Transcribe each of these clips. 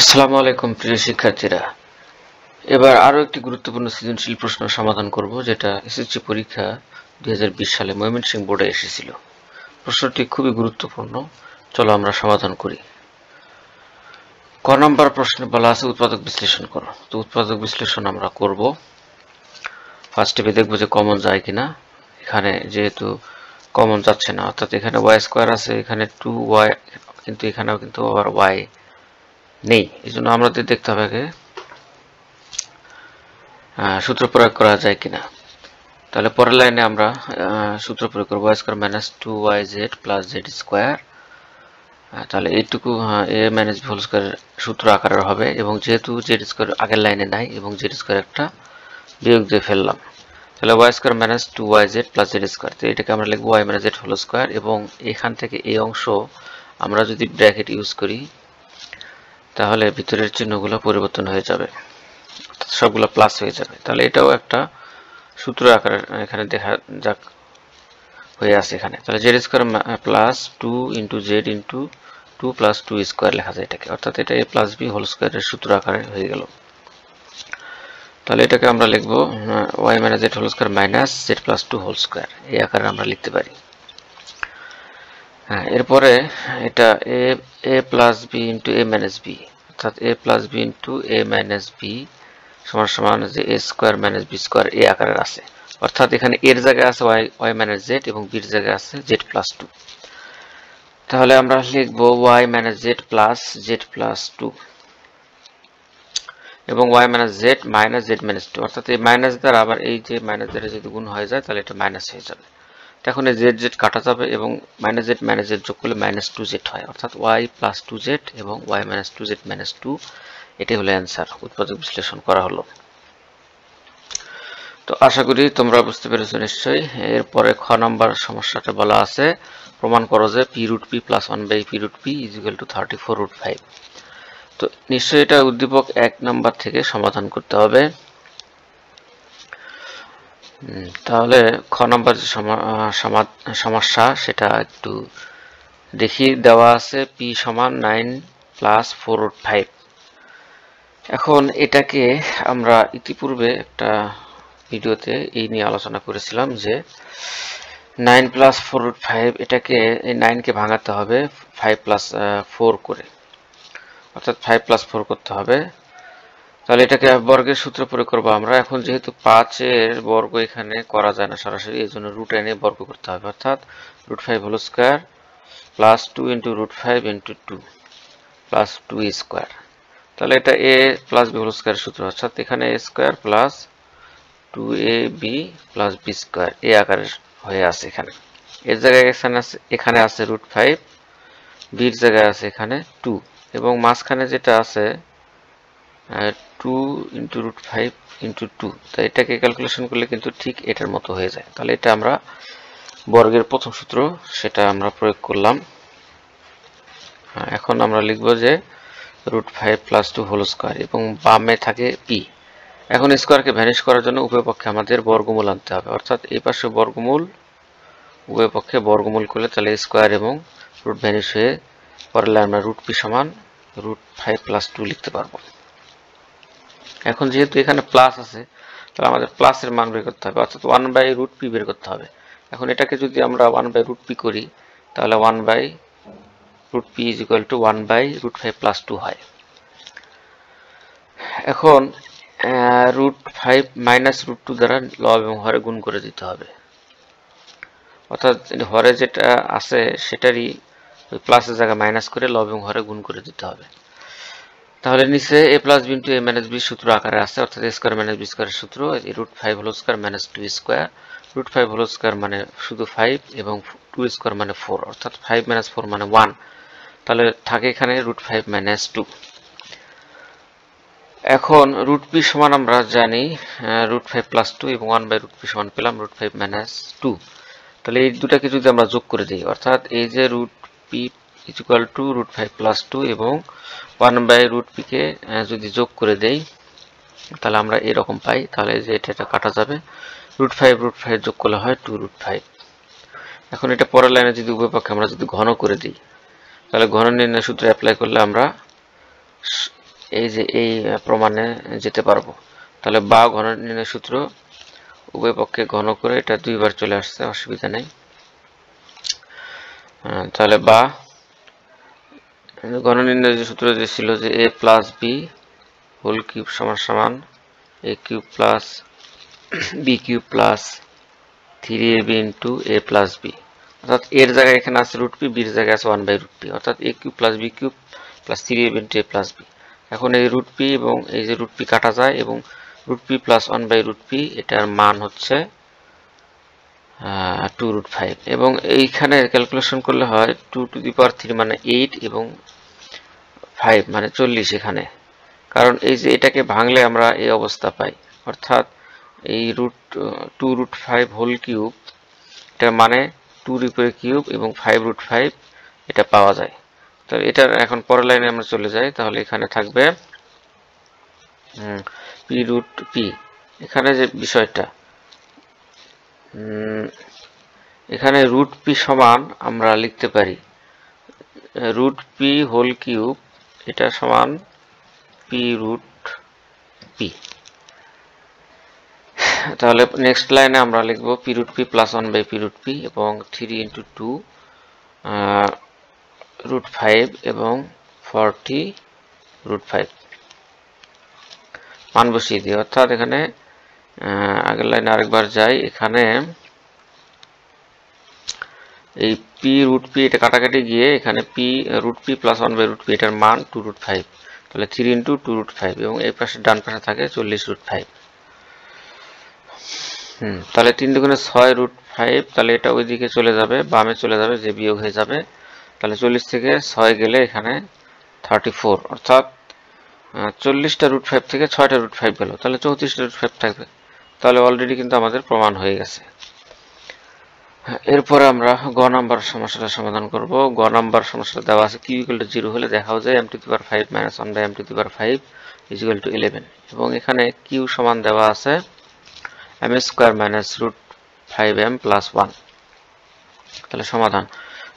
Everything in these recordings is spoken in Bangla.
আসসালামু আলাইকুম, প্রিয় শিক্ষার্থীরা। এবার আরও একটি গুরুত্বপূর্ণ সৃজনশীল প্রশ্ন সমাধান করব, যেটা এসএসসি পরীক্ষা দু হাজার বিশ সালে ময়মনসিংহ বোর্ডে এসেছিল। প্রশ্নটি খুবই গুরুত্বপূর্ণ। চলো আমরা সমাধান করি। ক নম্বর প্রশ্নে বলা আছে, উৎপাদক বিশ্লেষণ করো। তো উৎপাদক বিশ্লেষণ আমরা করব। ফার্স্ট স্টেপে দেখব যে কমন যায় কিনা। এখানে যেহেতু কমন যাচ্ছে না, অর্থাৎ এখানে ওয়াই স্কোয়ার আছে, এখানে টু ওয়াই কিন্তু এখানেও কিন্তু আবার ওয়াই নেই। এই জন্য আমাদের দেখতে হবে আগে সূত্র প্রয়োগ করা যায় কিনা। তাহলে পরের লাইনে আমরা সূত্র প্রয়োগ করব Y square minus two Y Z plus Z square তাহলে এইটুকু এ মাইনাস হোল স্কোয়ার সূত্র আকারের হবে এবং যেহেতু জেড স্কোয়ার আগের লাইনে নাই এবং জেড স্কোয়ার একটা বিয়োগ দিয়ে ফেললাম, তাহলে Y square minus two Y Z plus Z square তো এটাকে আমরা লিখব Y minus Z whole square এবং এখান থেকে এই অংশ আমরা যদি ব্র্যাকেট ইউজ করি তাহলে ভিতরের চিহ্নগুলো পরিবর্তন হয়ে যাবে। সবগুলো প্লাস হয়ে যাবে। তাহলে এটাও একটা সূত্র আকারে এখানে দেখা যাক হয়ে আছে এখানে। তাহলে Z square plus two into Z into two plus two square লেখা যায় এটাকে। অর্থাৎ এটা এ প্লাস বি হোল স্কোয়ারের সূত্র আকারে হয়ে গেল। তাহলে এটাকে আমরা লিখব Y minus Z whole square minus Z plus two whole square এই আকারে আমরা লিখতে পারি। হ্যাঁ এরপরে এটা A A plus B into A minus B অর্থাৎ A plus B into A minus B সমান সমান যে A square minus B square এ আকারের আছে। অর্থাৎ এখানে এর জায়গায় আছে ওয়াই ওয়াই মাইনাস জেড এবং বির জায়গায় আছে জেড প্লাস টু তাহলে আমরা লিখব Y minus Z plus Z plus two এবং Y minus Z minus Z minus two অর্থাৎ এই মাইনাস দ্বারা আবার এই যে মাইনাস দ্বারা যদি গুণ হয়ে যায়, তাহলে এটা মাইনাস হয়ে যাবে। এখন এই জেড জেড কাটা যাবে এবং মাইনাস জেড মাইনাস জেড যোগ করলে মাইনাস টু জেড হয়। অর্থাৎ ওয়াই প্লাস টু জেড এবং Y minus two Z minus two এটাই হলো অ্যান্সার উৎপাদক বিশ্লেষণ করা হলো। তো আশা করি তোমরা বুঝতে পেরেছ নিশ্চয়ই। এরপরে খ নম্বর সমস্যাটা বলা আছে। প্রমাণ করো যে P root P plus one by P root P is equal to thirty four root five তো নিশ্চয়ই এটা উদ্দীপক এক নম্বর থেকে সমাধান করতে হবে। তাহলে খ নম্বর সমস্যা, সেটা একটু দেখি দেওয়া আছে পি সমান নাইন প্লাস ফোর ফাইভ এখন এটাকে আমরা ইতিপূর্বে একটা ভিডিওতে এই নিয়ে আলোচনা করেছিলাম যে nine plus four root five এটাকে এই নাইনকে ভাঙাতে হবে ফাইভ প্লাস ফোর করে। অর্থাৎ ফাইভ প্লাস ফোর করতে হবে। তাহলে এটাকে এফ বর্গের সূত্র প্রয়োগ করব আমরা। এখন যেহেতু পাঁচের বর্গ এখানে করা যায় না সরাসরি, এই জন্য রুট এনে বর্গ করতে হবে। অর্থাৎ root five whole square plus two into root five into two plus two square তাহলে এটা A plus B whole square সূত্র। অর্থাৎ এখানে A square plus two A B plus B square এ আকারের হয়ে আছে এখানে। এর জায়গায় এখানে আছে এখানে আছে রুট ফাইভ বির জায়গায় আছে এখানে টু এবং মাঝখানে যেটা আছে two into root five into two তো এটাকে ক্যালকুলেশন করলে কিন্তু ঠিক এটার মতো হয়ে যায়। তাহলে এটা আমরা বর্গের প্রথম সূত্র, সেটা আমরা প্রয়োগ করলাম। হ্যাঁ এখন আমরা লিখব যে root five plus two whole square এবং বামে থাকে পি এখন স্কোয়ারকে ভ্যানিশ করার জন্য উভয় পক্ষে আমাদের বর্গমূল আনতে হবে। অর্থাৎ এই পাশে বর্গমূল, উভয় পক্ষে বর্গমূল করলে তাহলে স্কোয়ার এবং রুট ভ্যানিশ হয়ে পরে আমরা রুট পি সমান রুট ফাইভ প্লাস টু লিখতে পারব। এখন যেহেতু এখানে প্লাস আছে, তাহলে আমাদের প্লাসের মান বের করতে হবে। অর্থাৎ ওয়ান বাই রুট পি বের করতে হবে। এখন এটাকে যদি আমরা ওয়ান বাই রুট পি করি, তাহলে one by root P is equal to one by root five plus two হয়। এখন root five minus root two দ্বারা লব এবং হরে গুণ করে দিতে হবে। অর্থাৎ হরে যেটা আছে, সেটারই প্লাসের জায়গায় মাইনাস করে লব এবং হরে গুণ করে দিতে হবে। তাহলে নিচে A plus B into A minus B সূত্র আকারে আছে, অর্থাৎ এ স্কোয়ার মাইনাস বি স্কোয়ারের সূত্র root five whole square minus two square root five whole square মানে শুধু ফাইভ এবং টু স্কোয়ার মানে ফোর অর্থাৎ ফাইভ মাইনাস ফোর মানে ওয়ান তাহলে থাকে এখানে রুট ফাইভ মাইনাস টু এখন রুট পি সমান আমরা জানি রুট ফাইভ প্লাস টু এবং ওয়ান বাই রুট পি সমান পেলাম রুট ফাইভ মাইনাস টু তাহলে এই দুটাকে যদি আমরা যোগ করে দিই, অর্থাৎ এই যে root P is equal to root five plus two এবং ওয়ান বাই রুট পিকে যদি যোগ করে দেই, তাহলে আমরা এরকম পাই, তাহলে যে এটা এটা কাটা যাবে। রুট ফাইভ রুট ফাইভ যোগ করলে হয় টু রুট ফাইভ এখন এটা পরের লাইনে যদি উভয় পক্ষে আমরা যদি ঘন করে দিই, তাহলে ঘন নির্ণয় সূত্র অ্যাপ্লাই করলে আমরা এই যে এই প্রমাণে যেতে পারব। তাহলে বা ঘন নির্ণয় সূত্র উভয় পক্ষে ঘন করে এটা দুইবার চলে আসছে, অসুবিধা নেই। তাহলে বা ঘন নির্ণয় যে সূত্র যে ছিল যে A plus B whole cube সমান সমান A cube plus B cube plus three A B into A plus B অর্থাৎ এর জায়গায় এখানে আছে রুট পি বির জায়গায় আছে ওয়ান বাই রুট পি অর্থাৎ A cube plus B cube plus three A B into A plus B এখন এই রুট পি এবং এই যে রুট পি কাটা যায় এবং root P plus one by root P এটার মান হচ্ছে টু রুট ফাইভ এবং এইখানে ক্যালকুলেশন করলে হয় two to the power three মানে এইট এবং ফাইভ মানে চল্লিশ এখানে। কারণ এই যে এটাকে ভাঙলে আমরা এই অবস্থা পাই। অর্থাৎ এই root two root five whole cube এটা মানে টুর উপরে কিউব এবং ফাইভ রুট ফাইভ এটা পাওয়া যায়। তো এটার এখন পরের লাইনে আমরা চলে যাই, তাহলে এখানে থাকবে পি রুট পি এখানে যে বিষয়টা এখানে রুট পি সমান আমরা লিখতে পারি রুট পি হোল কিউব এটা সমান পি রুট পি তাহলে নেক্সট লাইনে আমরা লিখব P root P plus one by P root P এবং three into two root five এবং ফর্টি রুট ফাইভ মান বসিয়ে দিই। অর্থাৎ এখানে আগের লাইনে আরেকবার যাই, এখানে এই পি রুট পি এটা কাটাকাটি গিয়ে এখানে P root P plus one by root P এটার মান টু রুট ফাইভ তাহলে three into two root five এবং এই পাশে ডান পাশে থাকে চল্লিশ রুট ফাইভ হুম, তাহলে তিন দুগুণে ছয় রুট ফাইভ তাহলে এটা ওই দিকে চলে যাবে, বামে চলে যাবে, যে বিয়োগ হয়ে যাবে। তাহলে চল্লিশ থেকে ছয় গেলে এখানে থার্টি ফোর অর্থাৎ চল্লিশটা রুট ফাইভ থেকে ছয়টা রুট ফাইভ গেল। তাহলে চৌত্রিশটা রুট ফাইভ থাকবে। তাহলে অলরেডি কিন্তু আমাদের প্রমাণ হয়ে গেছে। এরপরে আমরা গ নাম্বার সমস্যাটা সমাধান করব। গ নাম্বার সমস্যাটা দেওয়া আছে কিউ ইকুয়াল টু জিরো হলে দেখাও যায় M to the power five minus one by M to the power five is equal to eleven এবং এখানে কিউ সমান দেওয়া আছে M square minus root five M plus one তাহলে সমাধান।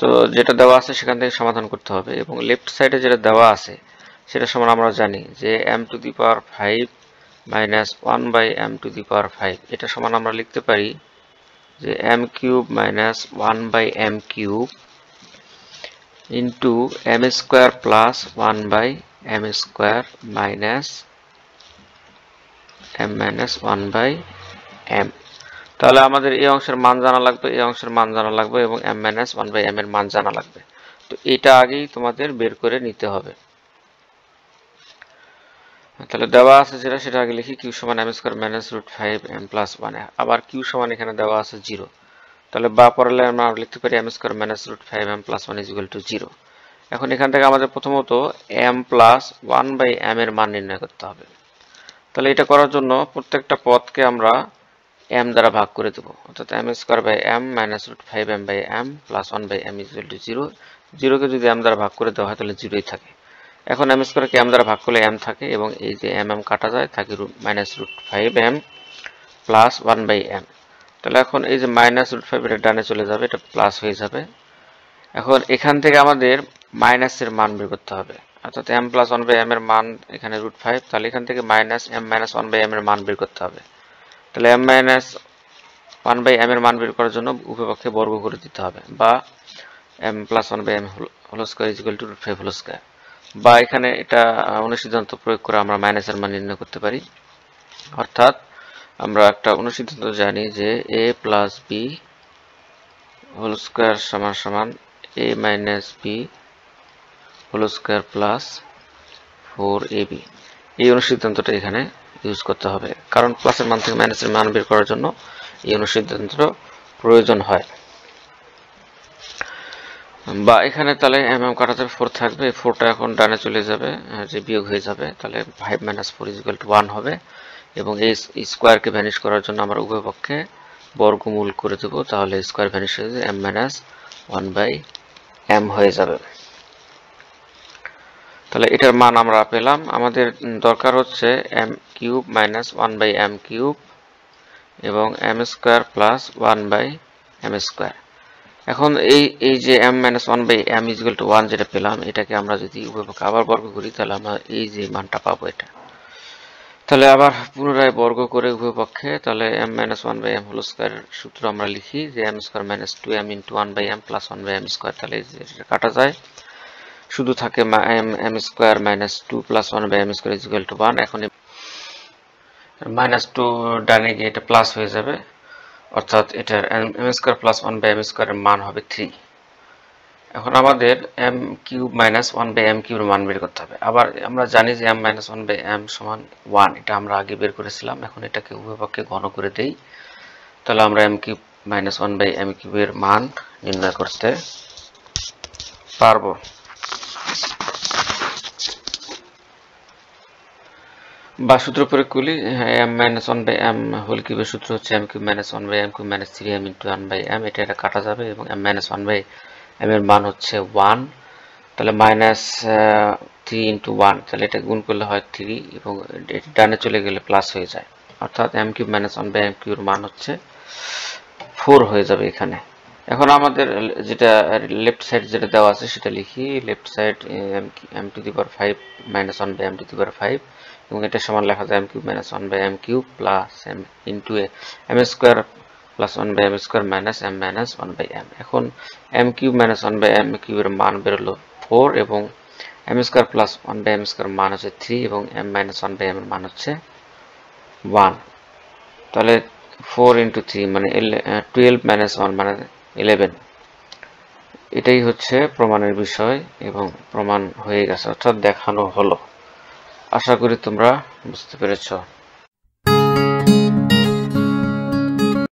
তো যেটা দেওয়া আছে সেখান থেকে সমাধান করতে হবে। এবং লেফট সাইডে যেটা দেওয়া আছে, সেটা সমান আমরা জানি যে M to the power five minus one by M to the power five এটা সমান আমরা লিখতে পারি যে M cube minus one by M cube into M square plus one by M square minus M minus one by M তাহলে আমাদের এই অংশের মান জানা লাগবে, এই অংশের মান জানা লাগবে এবং M minus one by M এর মান জানা লাগবে। তো এটা আগেই তোমাদের বের করে নিতে হবে। তাহলে দেওয়া আছে যেটা, সেটা আগে লিখি কিউ সমান M square minus root five M plus one আবার কিউ সমান এখানে দেওয়া আছে জিরো তাহলে বা পড়ালে আমরা লিখতে পারি M square minus root five M plus one is equal to zero এখন এখান থেকে আমাদের প্রথমত M plus one by M এর মান নির্ণয় করতে হবে। তাহলে এটা করার জন্য প্রত্যেকটা পদকে আমরা এম দ্বারা ভাগ করে দেবো। অর্থাৎ M square by M minus root five M by M plus one by M is equal to zero জিরোকে যদি এম দ্বারা ভাগ করে দেওয়া হয়, তাহলে জিরোই থাকে। এখন এম স্কোয়ারকে এম দ্বারা ভাগ করলে এম থাকে এবং এই যে এম এম কাটা যায় থাকে root minus root five M plus one by M তাহলে এখন এই যে মাইনাস রুট ফাইভ এটা ডানে চলে যাবে, এটা প্লাস হয়ে যাবে। এখন এখান থেকে আমাদের মাইনাসের মান বের করতে হবে। অর্থাৎ M plus one by M এর মান এখানে রুট ফাইভ তাহলে এখান থেকে minus M minus one by M এর মান বের করতে হবে। তাহলে M minus one by M এর মান বের করার জন্য উভয়পক্ষে বর্গ করে দিতে হবে বা M plus one by M whole square is equal to root five whole square বা এখানে এটা অনুসিদ্ধান্ত প্রয়োগ করে আমরা মাইনাসের মান নির্ণয় করতে পারি। অর্থাৎ আমরা একটা অনুসিদ্ধান্ত জানি যে A plus B whole square সমান সমান A minus B whole square plus four A B এই অনুসিদ্ধান্তটা এখানে ইউজ করতে হবে। কারণ প্লাসের মান থেকে মাইনাসের মান বের করার জন্য এই অনুসিদ্ধান্ত প্রয়োজন হয়। বা এখানে তাহলে এম এম কাটাতে ফোর থাকবে। ফোরটা এখন ডানে চলে যাবে যে বিয়োগ হয়ে যাবে, তাহলে five minus four equal to one হবে। এবং এই স্কোয়ারকে ভ্যানিশ করার জন্য আমরা উভয় পক্ষে বর্গমূল করে দেবো। তাহলে স্কোয়ার ভ্যানিশ হয়ে যাবে M minus one by M হয়ে যাবে। তাহলে এটার মান আমরা পেলাম। আমাদের দরকার হচ্ছে M cube minus one by M cube এবং M square plus one by M square এখন এই এই যে M minus one by M equal to one যেটা পেলাম, এটাকে আমরা যদি উভয়পক্ষে আবার বর্গ করি, তাহলে আমরা এই যে মানটা পাবো এটা। তাহলে আবার পুনরায় বর্গ করে উভয়পক্ষে তাহলে M minus one by M whole square সূত্র আমরা লিখি যে M square minus two M into one by M plus one by M square তাহলে কাটা যায়। শুধু থাকে M M square minus two plus one by M square equal to one এখন মাইনাস টু ডানে গিয়ে এটা প্লাস হয়ে যাবে। অর্থাৎ এটার M square plus one by M স্কোয়ারের মান হবে থ্রি এখন আমাদের M cube minus one by M কিউবের মান বের করতে হবে। আবার আমরা জানি যে M minus one by M সমান ওয়ান এটা আমরা আগে বের করেছিলাম। এখন এটাকে উভয় পক্ষে ঘন করে দেই। তাহলে আমরা M cube minus one by M কিউবের মান নির্ণয় করতে পারব। বা সূত্র প্রয়োগ করলি M minus one by M whole কিউবের সূত্র হচ্ছে M cube minus one by M cube minus three M into one by M এটা এটা কাটা যাবে এবং M minus one by M এর মান হচ্ছে ওয়ান তাহলে মাইনাস থ্রি ইন্টু ওয়ান তাহলে এটা গুণ করলে হয় থ্রি এবং ডানে চলে গেলে প্লাস হয়ে যায়। অর্থাৎ M cube minus one by M কিউর মান হচ্ছে ফোর হয়ে যাবে এখানে। এখন আমাদের যেটা লেফট সাইড যেটা দেওয়া আছে সেটা লিখি। Left side M to the power five minus one by M to the power five এবং এটা সমান লেখা যায় M cube minus one by M cube plus M into M square plus one by M square minus M minus one by M এখন M cube minus one by M কিউবের মান বেরোলো ফোর এবং M square plus one by M square মান হচ্ছে থ্রি এবং M minus one by M এর মান হচ্ছে ওয়ান তাহলে ফোর ইন্টু থ্রি মানে টুয়েলভ মাইনাস ওয়ান মানে ইলেভেন এটাই হচ্ছে প্রমাণের বিষয় এবং প্রমাণ হয়ে গেছে, অর্থাৎ দেখানো হলো। আশা করি তোমরা বুঝতে পেরেছ।